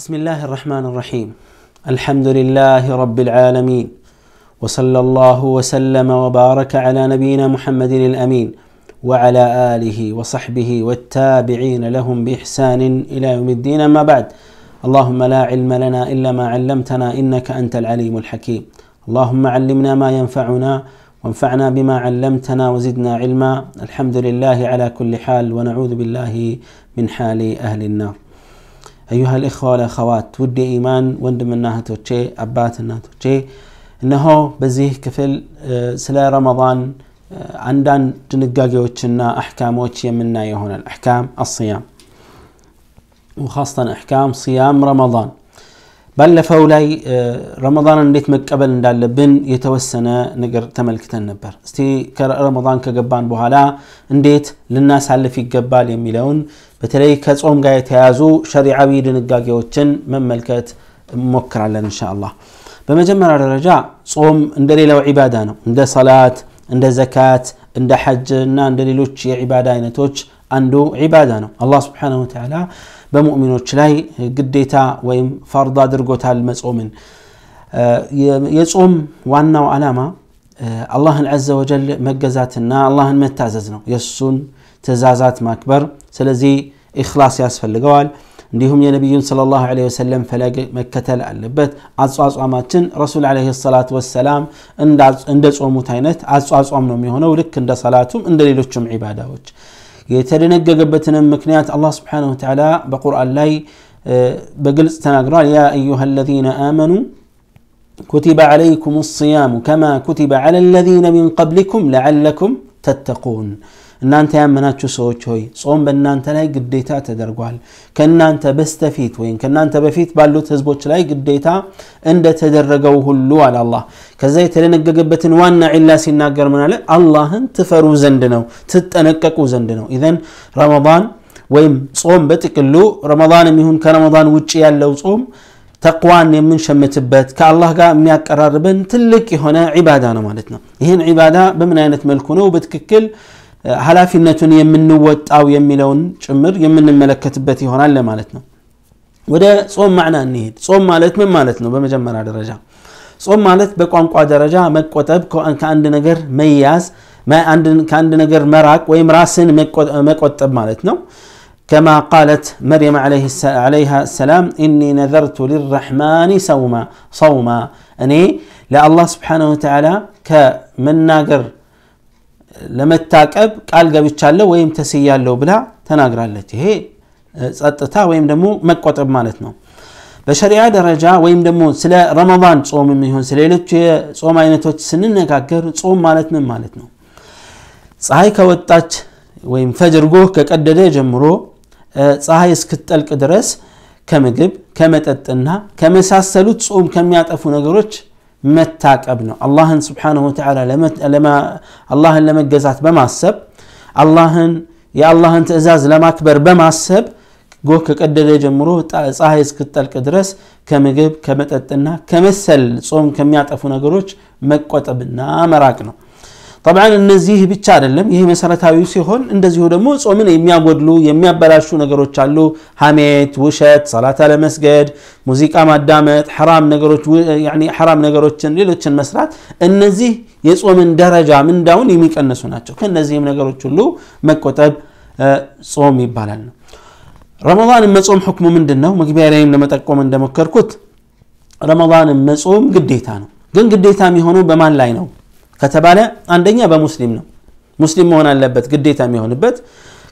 بسم الله الرحمن الرحيم الحمد لله رب العالمين وصلى الله وسلم وبارك على نبينا محمد الامين وعلى اله وصحبه والتابعين لهم باحسان الى يوم الدين اما بعد اللهم لا علم لنا الا ما علمتنا انك انت العليم الحكيم اللهم علمنا ما ينفعنا وانفعنا بما علمتنا وزدنا علما الحمد لله على كل حال ونعوذ بالله من حال اهل النار أيها الإخوة والأخوات ودي إيمان وندمنا هتوشي أباتنا هتوشي إنه بزيه كفل آه، سلا رمضان آه، عندن تنقاقي وشنا أحكام وشي منا يهون الأحكام الصيام وخاصة أحكام صيام رمضان بل فولي آه، رمضان اللي تمك قبل ندال لبن يتوسنا نقر تملك تنبر استي كر رمضان كقبان بوهالا انديت للناس على في قبال يميلون بتلاقي كذوم جاي تعزو شريعة بيدن الجاجي وتشن من ملكة مكر على إن شاء الله بمجمع الرجاء صوم ندري لو عبادنا ند صلاة ند زكاة ند حج ندري لوش عبادة نتوش عنده عبادنا الله سبحانه وتعالى بمؤمن وتشلاي قديتا ويم فرضا درجوتا المسؤومين يصوم وانا وعلامة الله عز وجل مجزاتنا الله متعززنا يسون تزازات ماكبر سلزي إخلاص ياسف لقوال عندهم يا نبي صلى الله عليه وسلم فلاج مكة اللبت عصوا عصوا ما رسول عليه الصلاة والسلام عند عند عصوا متينت عصوا عصوا منهم هنا ولك عند صلاتهم عند ليلتهم عبادات يترنا جبتنا مكنيات الله سبحانه وتعالى بقرآن لي بقل استنقرا يا أيها الذين آمنوا كتب عليكم الصيام كما كتب على الذين من قبلكم لعلكم تتقون እናንተ ያመናችሁ ሰዎች ሆይ ጾም በእናንተ ላይ ግዴታ ተደርጓል ከእናንተ በስተፊት ወይም ከእናንተ በፊት ባሉት ህዝቦች ላይ ግዴታ እንደተደረገው ሁሉ አለ አላህ ከዛ የተደነገገበትን ዋና ዒላ ሲናገር ምን አለ አላህን ትፈሩ ዘንድ ነው ትጠነቀቁ ዘንድ ነው ኢዘን ረመዳን ወይም ጾም በጥቅሉ ረመዳንም ይሁን ከረመዳን ውጭ ያለው ጾም ተቅዋን የምንሸምትበት ከአላህ ጋር የሚያቀራርበን ትልቅ የሆነ ዒባዳ ነው ማለት ነው ይህን ዒባዳ በምን አይነት መልኩ ነው በትክክል هلا في النتون يم يمن نوت أو يم يميلون شمر يمن الملكة تبتي هنا اللي مالتنا وده صوم معنا النيد صوم مالت من مالتنا بمجمر على درجة صوم مالت بقوم قوى درجة مكوة تبكو أن كان دنقر مياز ما عندن كان دنقر مراك ويم راسن مكوة تب مالتنا كما قالت مريم عليه عليها السلام إني نذرت للرحمن صوما صوما أني لا الله سبحانه وتعالى كمن ناقر ለመታቀብ ቃል ገብቻለሁ ወይም ተስያለሁ ብላ ተናግራለች። ይሄ ጸጥታ ወይም ደግሞ መቆጠብ ማለት ነው። በሸሪያ ደረጃ ወይም ደግሞ ስለ ረመን ጾም የሚሆን ስለ የጾም አይነቶች ስንነጋገር ጾም ማለት ምን ማለት ነው? ፀሐይ ከወጣች ወይም ፈጅር ከቀደደ ጀምሮ ፀሐይ እስክትጠልቅ ድረስ ከምግብ ከመጠጥና ከመሳሰሉት ጾም ከሚያጠፉ ነገሮች متاك ابنه الله سبحانه وتعالى لما لما الله لما جزات بما سب الله يا الله انت ازاز لما اكبر بما سب جوك قدد يجمرو صاحي سكتل كدرس كمجب كمتتنا كمثل صوم كم يعطفو نغروش مقطبنا مراقنا ጠብዓን እነዚህ ብቻ አይደለም። ይህ መሰረታዊ ሲሆን እንደዚሁ ደግሞ ጾምን የሚያጎድሉ የሚያበላሹ ነገሮች አሉ። ሐሜት፣ ውሸት፣ ሰላት አለመስገድ፣ ሙዚቃ ማዳመጥ፣ ሐራም ነገሮችን፣ ሌሎችን መስራት እነዚህ የጾምን ደረጃ ምንዳውን የሚቀንሱ ናቸው። ከእነዚህም ነገሮች ሁሉ መቆጠብ ጾም ይባላል ነው። ረመዳንን መጾም ሕክሙ ምንድን ነው? መግቢያ ላይም ለመጠቆም እንደሞከርኩት ረመን መጾም ግዴታ ነው። ግን ግዴታ የሚሆኑ በማን ላይ ነው? ከተባለ አንደኛ በሙስሊም ነው። ሙስሊም መሆን አለበት ግዴታ የሚሆንበት።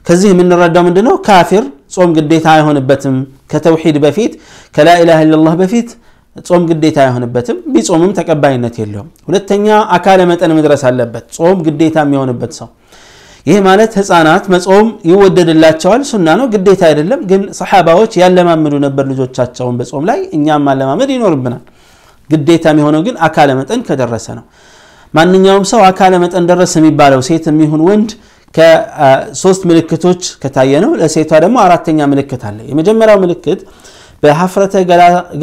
ከዚህ የምንረዳው ምንድ ነው? ካፊር ጾም ግዴታ አይሆንበትም። ከተውሒድ በፊት ከላኢላሃ ኢለላህ በፊት ጾም ግዴታ አይሆንበትም። ቢጾምም ተቀባይነት የለውም። ሁለተኛ አካለ መጠን መድረስ አለበት፣ ጾም ግዴታ የሚሆንበት ሰው። ይህ ማለት ህፃናት መጾም ይወደድላቸዋል፣ ሱና ነው፣ ግዴታ አይደለም። ግን ሰሓባዎች ያለማምዱ ነበር ልጆቻቸውን በጾም ላይ። እኛም ማለማመድ ይኖርብናል። ግዴታ የሚሆነው ግን አካለ መጠን ከደረሰ ነው። ማንኛውም ሰው አካለ መጠን ደረስ የሚባለው ሴት የሚሆን ወንድ ከሶስት ምልክቶች ከታየ ነው። ለሴቷ ደግሞ አራተኛ ምልክት አለ። የመጀመሪያው ምልክት በሀፍረተ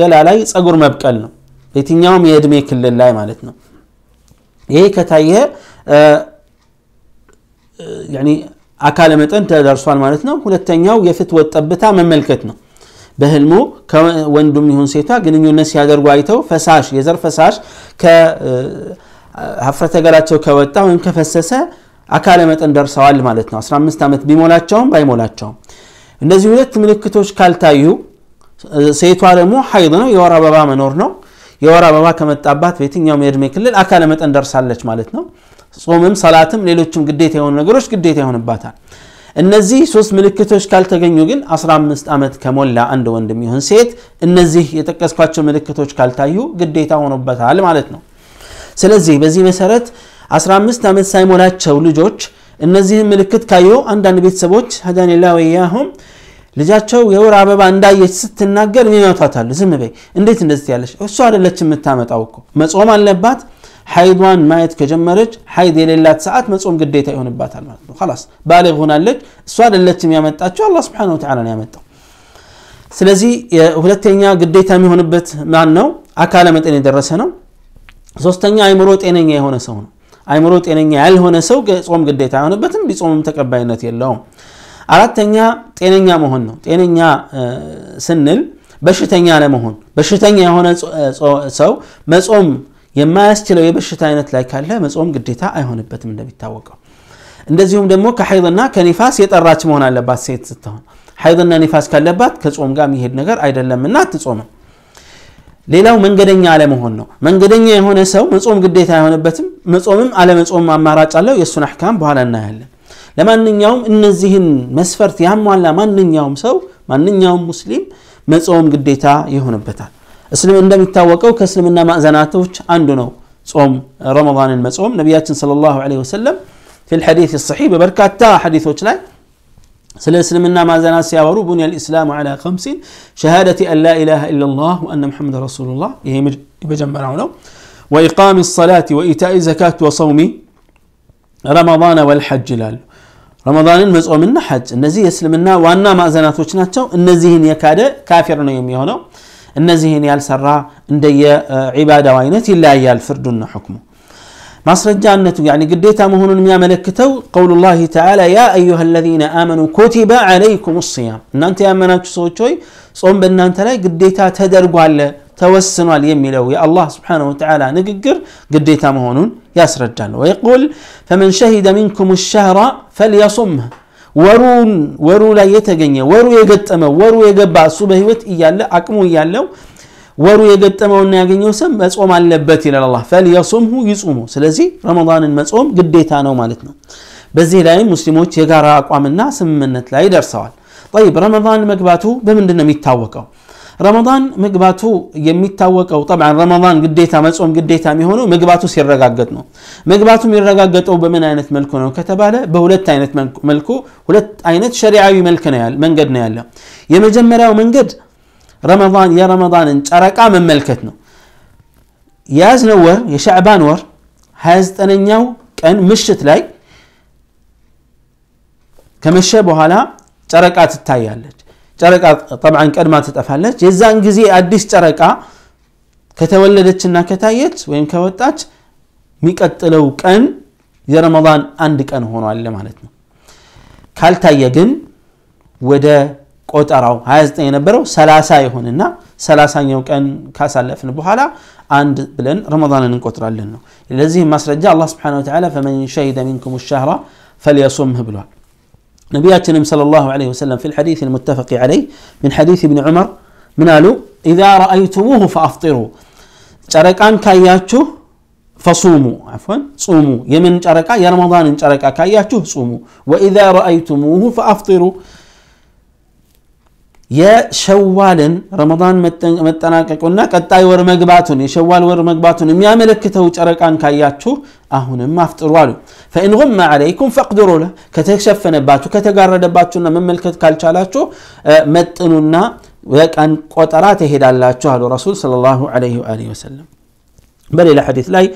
ገላ ላይ ጸጉር መብቀል ነው። በየትኛውም የእድሜ ክልል ላይ ማለት ነው። ይሄ ከታየ አካለ መጠን ተደርሷል ማለት ነው። ሁለተኛው የፍትወት ጠብታ መመልከት ነው። በህልሙ ከወንዱም ይሁን ሴቷ ግንኙነት ሲያደርጉ አይተው ፈሳሽ የዘር ፈሳሽ ሀፍረተ ገላቸው ከወጣ ወይም ከፈሰሰ አካለ መጠን ደርሰዋል ማለት ነው 15 ዓመት ቢሞላቸውም ባይሞላቸውም እነዚህ ሁለት ምልክቶች ካልታዩ ሴቷ ደግሞ ሀይድ ነው የወር አበባ መኖር ነው የወር አበባ ከመጣባት በየትኛውም የእድሜ ክልል አካለ መጠን ደርሳለች ማለት ነው ጾምም ሰላትም ሌሎችም ግዴታ የሆኑ ነገሮች ግዴታ ይሆንባታል እነዚህ ሶስት ምልክቶች ካልተገኙ ግን 15 ዓመት ከሞላ አንድ ወንድ ይሁን ሴት እነዚህ የጠቀስኳቸው ምልክቶች ካልታዩ ግዴታ ሆኖበታል ማለት ነው ስለዚህ በዚህ መሰረት 15 ዓመት ሳይሞላቸው ልጆች እነዚህን ምልክት ካዩ አንዳንድ ቤተሰቦች ሀዳኒላ ወያሁም ልጃቸው የወር አበባ እንዳየች ስትናገር ይመቷታሉ። ዝም በይ እንዴት እንደዚህ ያለች እሱ አደለች የምታመጣው እኮ መጾም አለባት። ሀይዷን ማየት ከጀመረች ሀይድ የሌላት ሰዓት መጾም ግዴታ ይሆንባታል ማለት ነው። ላስ ባለ ሆናለች። እሱ አደለችም ያመጣቸው አላ ስብን ተላ ነው ያመጣው። ስለዚህ ሁለተኛ ግዴታ የሚሆንበት ማን ነው? አካለ መጠን የደረሰ ነው። ሶስተኛ አይምሮ ጤነኛ የሆነ ሰው ነው። አይምሮ ጤነኛ ያልሆነ ሰው ጾም ግዴታ አይሆንበትም፣ ቢጾምም ተቀባይነት የለውም። አራተኛ ጤነኛ መሆን ነው። ጤነኛ ስንል በሽተኛ ለመሆን በሽተኛ የሆነ ሰው መጾም የማያስችለው የበሽታ አይነት ላይ ካለ መጾም ግዴታ አይሆንበትም እንደሚታወቀው። እንደዚሁም ደግሞ ከሐይድና ከኒፋስ የጠራች መሆን አለባት ሴት ስትሆን። ሐይድና ኒፋስ ካለባት ከጾም ጋር የሚሄድ ነገር አይደለምና አትጾምም። ሌላው መንገደኛ አለመሆን ነው መንገደኛ የሆነ ሰው መጾም ግዴታ አይሆንበትም መጾምም አለመጾም አማራጭ አለው የእሱን አሕካም በኋላ እናያለን ለማንኛውም እነዚህን መስፈርት ያሟላ ማንኛውም ሰው ማንኛውም ሙስሊም መጾም ግዴታ ይሆንበታል እስልም እንደሚታወቀው ከእስልምና ማዕዘናቶች አንዱ ነው ጾም ረመዳንን መጾም ነቢያችን ስለ ላሁ ወሰለም في الحديث الصحيح ببركاتا حديث وجلاي سلا اسلمنا ما زنا سيابرو بني الاسلام على خمس شهادة ان لا اله الا الله وان محمد رسول الله ይሄ የመጀመሪያው وإقام الصلاة وإيتاء الزكاة وصوم رمضان والحج رمضان ይላሉ ረመዳንን መጾምና ሐጅ እነዚህ የእስልምና ዋና ማዕዘናቶች ናቸው እነዚህን يكاد كافر ነው هنا እነዚህን ያልሰራ እንደየ عبادة وينتي لا ፍርዱና ሕክሙ ما سرجانته يعني قديتا مهون يا ملكته قول الله تعالى يا أيها الذين آمنوا كتب عليكم الصيام نانت يا منا تسوتشوي صوم بنانت لا قديتا تدرق على توسنوا يميلو يا الله سبحانه وتعالى نققر قديتا مهون يا سرجان ويقول فمن شهد منكم الشهر فليصمه ورون ورو لا يتجني ورو يقتمه ورو يقبع صبه وتيالله أكمل يالله ورو يقدمه أن يجن يسم مسؤوم على اللبات إلى الله فليصومه يصومه سلزي رمضان المسؤوم قديتانا ومالتنا بزي لاي مسلموت يقارا أقوام الناس من نت لاي درسوال طيب رمضان مقباته بمن دنا ميتاوكو رمضان مقباته يميتاوكو طبعا رمضان قديتا مسؤوم قديتا ميهونو مقباته سير رقاقتنو مقباته مير رقاقتو بمن عينت ملكونا وكتبالة بولت عينت ملكو ولت عينت شريعي ملكنا يال من قدنا يالا يمجمرا ومن قد رمضان يا رمضان انت ارقا من ملكتنا يا زنور يا شعبان ور هاز تنينيو كان مشت لاي كمشى بوهالا ترقا تتايالج ترقا طبعا كان ما تتفالج يا جزي اديس ترقا كتولدتنا كتايت وين كوتات ميكتلو كان يا رمضان عندك ان هون على معناتنا كالتايجن ودا ቆጠራው 29 የነበረው 30 ይሆንና 30ኛው ቀን ካሳለፍን በኋላ አንድ ብለን ረመዳንን እንቆጥራለን ነው ለዚህ ማስረጃ አላህ Subhanahu Wa Ta'ala فمن شهد منكم الشهر فليصمه ብሏል ነቢያችንም صلى الله عليه وسلم في الحديث المتفق عليه من حديث ابن عمر من قالوا إذا رأيتموه فأفطروا ጨረቃን ካያችሁ فصوموا عفوا صوموا يمن شركة يا رمضان شركة كاياتشو صوموا وإذا رأيتموه فأفطروا የሸዋልን ረመዳን መጠናቀቁና ቀጣይ ወር መግባቱን የሸዋል ወር መግባቱን የሚያመለክተው ጨረቃን ካያችሁ አሁንም አፍጥሩ አሉ ፈኢን ጉመ አለይኩም ፈቅድሩ ለ ከተሸፈነባችሁ ከተጋረደባችሁና መመልከት ካልቻላችሁ መጥኑና በቀን ቆጠራ ትሄዳላችሁ አሉ ረሱል ሰለላሁ ዐለይሂ ወሰለም بل إلى حديث لاي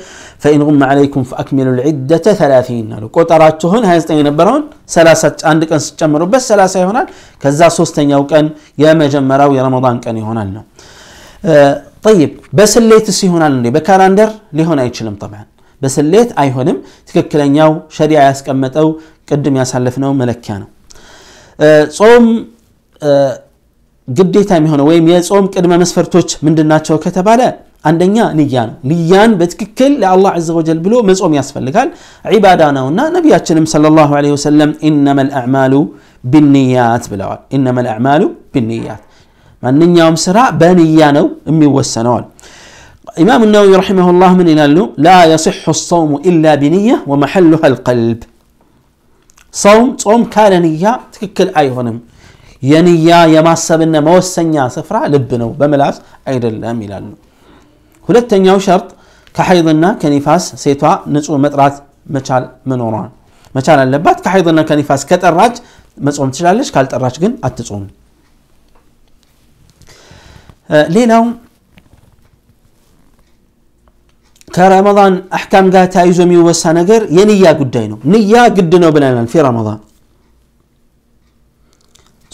فإن غم عليكم فأكملوا العدة ثلاثين لو قطرات هون هاي ستين برون سلاسة عندك أن ستجمروا بس سلاسة هنا كذا سوستين يو كان يا مجمرا ويا رمضان كان هنا آه طيب بس الليت سي هنا لنري بكالندر لي هنا يتشلم طبعا بس الليت أي هنم تككلن يو شريعة يسكمت أو قدم يسالفنا وملكانا آه صوم آه قديتا ميهونا ويم يصوم كدما مسفر توج من دناتشو كتب عليه عندنا نيان نيان بتككل لله عز وجل بلو مزوم يسفل قال عبادانا ونا نبي صلى الله عليه وسلم إنما الأعمال بالنيات بلوال إنما الأعمال بالنيات ما نن يوم بنيانو أمي وسنوال إمام النووي رحمه الله من إلى لا يصح الصوم إلا بنية ومحلها القلب صوم صوم كان نية تككل أيهنم ينيا يا ما سبنا ما وسنيا سفرة لبنو بملاس أيد الأم إلى اللو. ሁለተኛው ሸርጥ ከሐይድና ከኒፋስ ሴቷ ንጹህ መጥራት መቻል መኖሯን መቻል አለባት ከሐይድና ከኒፋስ ከጠራች መጾም ትችላለች ካልጠራች ግን አትጾም ሌላው ከረመዳን አሕካም ጋር ተያይዞ የሚወሳ ነገር የንያ ጉዳይ ነው ንያ ግድ ነው ብለናል ፊ ረመዳን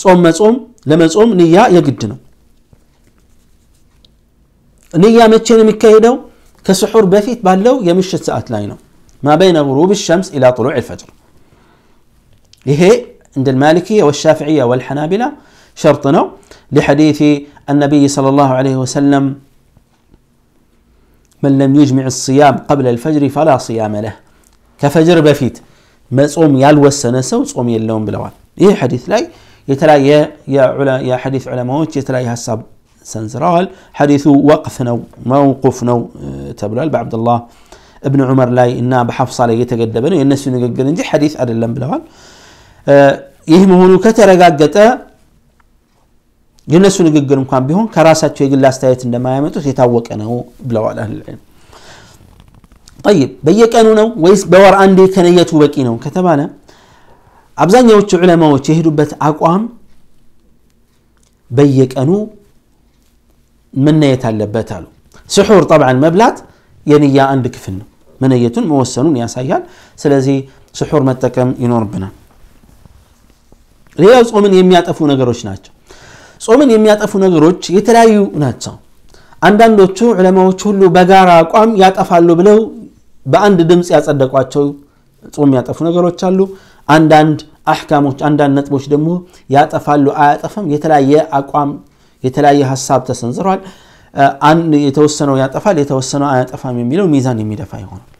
ጾም መጾም ለመጾም ንያ የግድ ነው نيا متشين مكهدو كسحور بفيت بالو يمشت ساعات لاينو ما بين غروب الشمس إلى طلوع الفجر ايه عند المالكية والشافعية والحنابلة شرطنا لحديث النبي صلى الله عليه وسلم من لم يجمع الصيام قبل الفجر فلا صيام له كفجر بفيت ما صوم يال والسنسة وصوم يلوم بلوان ايه حديث لاي يتلا يا يا حديث علماء يتلا يا سنزرال حديث وقفنا موقفنا آه، تبلال عبد الله ابن عمر لا إنا بحفص علي يتقدبن الناس ينقلن دي حديث على اللم بلوال آه، يهم هون كتر قاقتا الناس ينقلن كان بهون كراسة يقول لا استايت عندما يمتو يتاوك أنا بلوال أهل العلم طيب بيك أنو نو ويس بور عندي كان يتوبك إنو كتبانا أبزان يوتش علماء وتهدو بات أقوام بيك أنا መነየት አለበት አሉ ስሑር ጠብዓን መብላት የንያ አንድ ክፍል ነው መነየቱን መወሰኑን ያሳያል ስለዚህ ስሑር መጠቀም ይኖርብናል ሌላው ጾምን የሚያጠፉ ነገሮች ናቸው ጾምን የሚያጠፉ ነገሮች የተለያዩ ናቸው አንዳንዶቹ ዑለማዎች ሁሉ በጋራ አቋም ያጠፋሉ ብለው በአንድ ድምፅ ያጸደቋቸው ጾም ያጠፉ ነገሮች አሉ አንዳንድ አሕካሞች አንዳንድ ነጥቦች ደግሞ ያጠፋሉ አያጠፈም የተለያየ አቋም የተለያየ ሀሳብ ተሰንዝሯል የተወሰነው ያጠፋል የተወሰነው አያጠፋም የሚለው ሚዛን የሚደፋ ይሆናል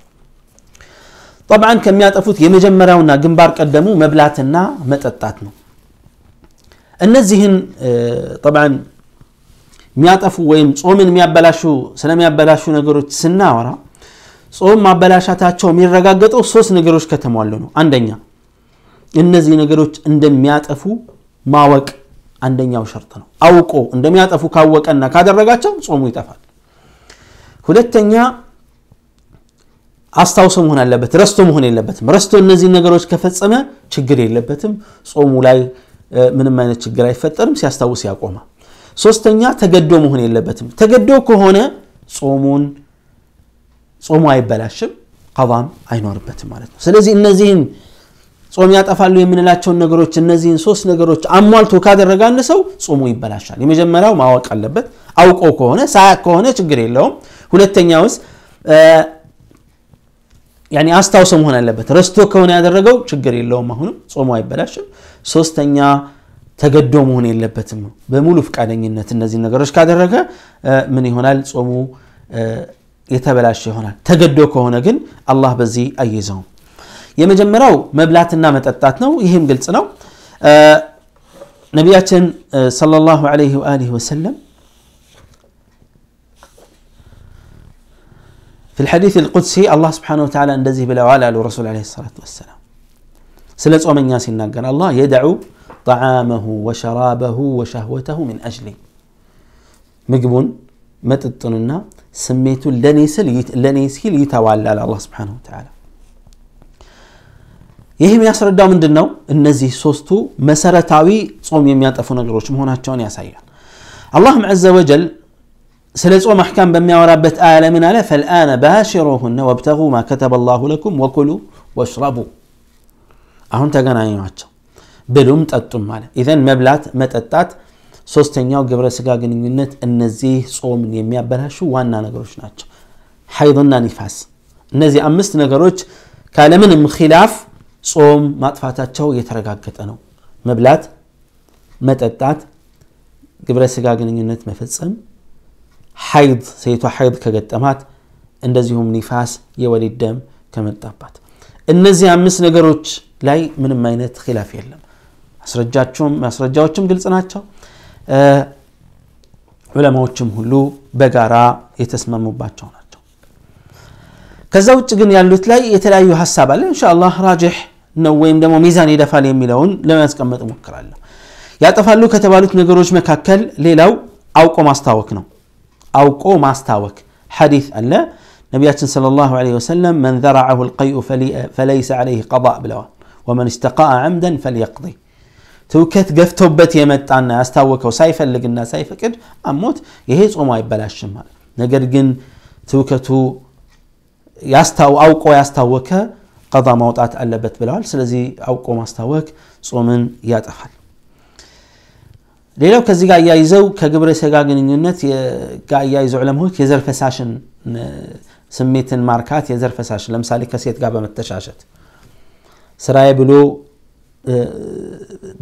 ጠብዓን ከሚያጠፉት የመጀመሪያውና ግንባር ቀደሙ መብላትና መጠጣት ነው እነዚህን ጠብን የሚያጠፉ ወይም ጾምን የሚያበላሹ ስለሚያበላሹ ነገሮች ስናወራ ጾም ማበላሻታቸው የሚረጋገጠው ሶስት ነገሮች ከተሟሉ ነው አንደኛ እነዚህ ነገሮች እንደሚያጠፉ ማወቅ አንደኛው ሸርጥ ነው። አውቆ እንደሚያጠፉ ካወቀና ካደረጋቸው ጾሙ ይጠፋል። ሁለተኛ አስታውሶ መሆን አለበት፣ ረስቶ መሆን የለበትም። ረስቶ እነዚህ ነገሮች ከፈጸመ ችግር የለበትም፣ ጾሙ ላይ ምንም አይነት ችግር አይፈጠርም፣ ሲያስታውስ ያቆማ። ሶስተኛ ተገዶ መሆን የለበትም። ተገዶ ከሆነ ጾሙን ጾሙ አይበላሽም፣ ቀም አይኖርበትም ማለት ነው። ስለዚህ እነዚህን ጾም ያጠፋሉ የምንላቸውን ነገሮች እነዚህን ሶስት ነገሮች አሟልቶ ካደረገ አንድ ሰው ጾሙ ይበላሻል። የመጀመሪያው ማወቅ አለበት። አውቆ ከሆነ ሳያቅ ከሆነ ችግር የለውም። ሁለተኛ ያኔ አስታውሶ መሆን አለበት። ረስቶ ከሆነ ያደረገው ችግር የለውም። አሁንም ጾሙ አይበላሽም። ሶስተኛ ተገዶ መሆን የለበትም። በሙሉ ፍቃደኝነት እነዚህ ነገሮች ካደረገ ምን ይሆናል? ጾሙ የተበላሸ ይሆናል። ተገዶ ከሆነ ግን አላህ በዚህ አይዘውም። يمجمراو مبلاتنا متأتاتنا ويهم قلتنا ግልጽ صلى الله عليه وآله وسلم في الحديث القدسي الله سبحانه وتعالى اندزي بلا وعلى الرسول عليه الصلاة والسلام سلس أمن ياسين الناقر الله يدعو طعامه وشرابه وشهوته من أجلي مقبون متتننا سميت لنيس لنيس لني الله سبحانه وتعالى يهم يسر الدام من دنو النزي سوستو مسارة تاوي صوم يميات أفونا قروش مهونا هاتشون يا سيئا اللهم عز وجل سلسو محكم بمي وربت آل من آله فالآن باشروهن وابتغوا ما كتب الله لكم وكلوا واشربوا أهون تقنا أيها هاتشو بلوم تأتم ماله إذن مبلات متأتات سوستين يو قبر سقاق النت النزي صوم يميات بلاشو وانا نقروش ناتشو حيضنا نفاس النزي أمستنا قروش كالمن مخلاف خلاف ጾም ማጥፋታቸው የተረጋገጠ ነው። መብላት፣ መጠጣት፣ ግብረ ስጋ ግንኙነት መፈጸም፣ ሐይድ ሴቷ ሐይድ ከገጠማት፣ እንደዚሁም ኒፋስ የወሊድ ደም ከመጣባት እነዚህ አምስት ነገሮች ላይ ምንም አይነት ኪላፍ የለም። ማስረጃዎችም ግልጽ ናቸው። ዑለማዎችም ሁሉ በጋራ የተስማሙባቸው ናቸው። ከዛ ውጭ ግን ያሉት ላይ የተለያዩ ሀሳብ አለ። እንሻ አላህ ራጅሕ ነው ወይም ደግሞ ሚዛን ይደፋል የሚለውን ለማስቀመጥ እሞክራለሁ ያጠፋሉ ከተባሉት ነገሮች መካከል ሌላው አውቆ ማስታወክ ነው አውቆ ማስታወክ ሐዲስ አለ ነቢያችን صلى الله عليه وسلم من ذرعه القيء فليس عليه قضاء ብለዋል ومن استقاء عمدا فليقضي ትውከት ገፍቶበት የመጣና ያስታወከው ሳይፈልግና ሳይፈቅድ አሞት ይሄ ጾሙ አይበላሽም ማለት ነገር ግን ትውከቱ አውቆ ያስታወከ قضى موطات ألبت بلوال سلزي أو قوم استاوك صومن ياتحل ليلو كزي قاية يزو كقبر يسيقا قنين ينت قاية يزو علمه كيزر فساشن سميتن ماركات يزر فساشن لمسالي كسيت قابة متشاشت سرايا بلو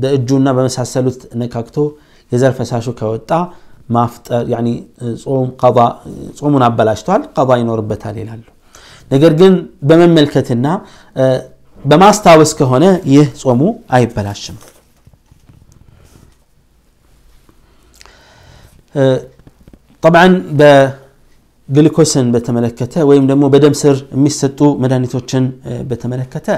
بأجونا بمساسلوت نكاكتو يزر فساشو كوتا مافت يعني صوم قضاء صومنا ببلاش تهال قضاء ينور بتالي لالو ነገር ግን በመመልከትና በማስታወስ ከሆነ ይህ ጾሙ አይበላሽም። ጠብዓን በግልኮስን በተመለከተ ወይም ደግሞ በደም ስር የሚሰጡ መድኃኒቶችን በተመለከተ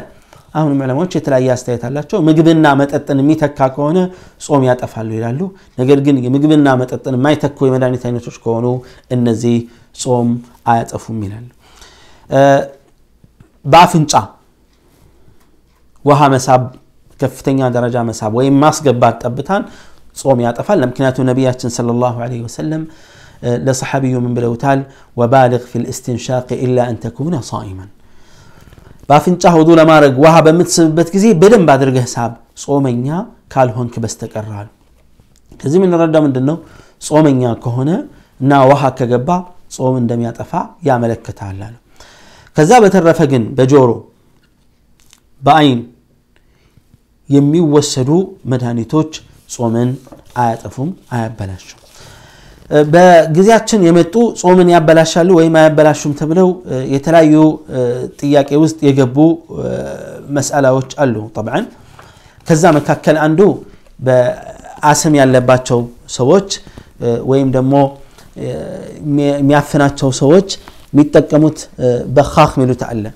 አሁንም ዑለማዎች የተለያየ አስተያየት አላቸው። ምግብና መጠጥን የሚተካ ከሆነ ጾም ያጠፋሉ ይላሉ። ነገር ግን የምግብና መጠጥን የማይተኩ የመድኃኒት አይነቶች ከሆኑ እነዚህ ጾም አያጠፉም ይላሉ። بافنجا وها مساب كفتنيا درجة مساب وين ماس قبات أبتان صوميات أفعل لم كناتو نبيات صلى الله عليه وسلم لصحابي من بلوتال وبالغ في الاستنشاق إلا أن تكون صائما بافنجا هو دولا مارق وها بمتسب بتكزي بدن بادر قهساب صوميا قال هون كبستقرال كزي من الردو من دنو صوميا كهونه نا وها كقبا صوم دميات أفع يا ملكة علانو ከዛ በተረፈ ግን በጆሮ በአይን የሚወሰዱ መድኃኒቶች ጾምን አያጠፉም፣ አያበላሹም። በጊዜያችን የመጡ ጾምን ያበላሻሉ ወይም አያበላሹም ተብለው የተለያዩ ጥያቄ ውስጥ የገቡ መሰላዎች አሉ። ጠብዓን ከዛ መካከል አንዱ በአስም ያለባቸው ሰዎች ወይም ደግሞ የሚያፍናቸው ሰዎች بيتكموت آه، بخاخ ملو تعلى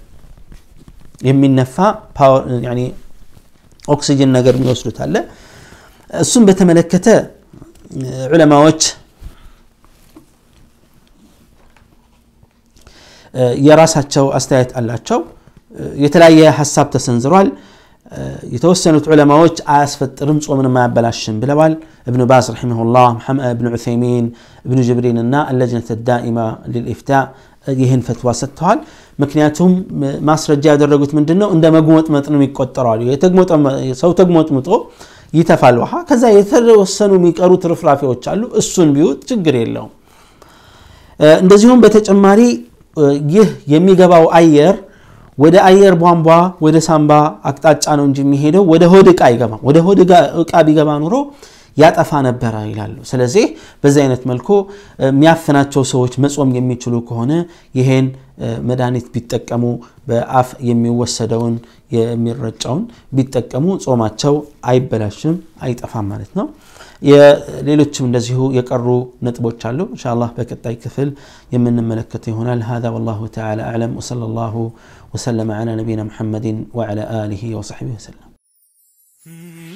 يمي النفع باور يعني أكسجين نقر ميوصلو تعلى السنبة ملكتا علماء وجه يراس هاتشو أستايت ألا هاتشو حساب تسنزروال يتوسنوا علماء وجه آسفت رمز ومن ما بلاشن بلوال ابن باز رحمه الله محمد ابن عثيمين ابن جبرين النا اللجنة الدائمة للإفتاء ይህን ፈትዋ ሰጥተዋል። ምክንያቱም ማስረጃ ያደረጉት ምንድን ነው? እንደ መጉመጥመጥ ነው ይቆጠረዋል። ሰው ተግሞጥምጦ ይተፋል ውሃ። ከዛ የተወሰኑ የሚቀሩ ትርፍራፊዎች አሉ። እሱን ቢውጥ ችግር የለውም። እንደዚሁም በተጨማሪ ይህ የሚገባው አየር ወደ አየር ቧንቧ ወደ ሳምባ አቅጣጫ ነው እንጂ የሚሄደው ወደ ሆድ እቃ አይገባም። ወደ ሆድ ዕቃ ቢገባ ኑሮ ያጠፋ ነበረ ይላሉ ስለዚህ በዚህ አይነት መልኩ የሚያፍናቸው ሰዎች መጾም የሚችሉ ከሆነ ይሄን መድኃኒት ቢጠቀሙ በአፍ የሚወሰደውን የሚረጫውን ቢጠቀሙ ጾማቸው አይበላሽም አይጠፋም ማለት ነው ሌሎችም እንደዚሁ የቀሩ ነጥቦች አሉ እንሻላህ በቀጣይ ክፍል የምንመለከተው ይሆናል هذا والله تعالى أعلم وصلى الله وسلم على نبينا محمد وعلى آله وصحبه وسلم